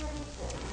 services.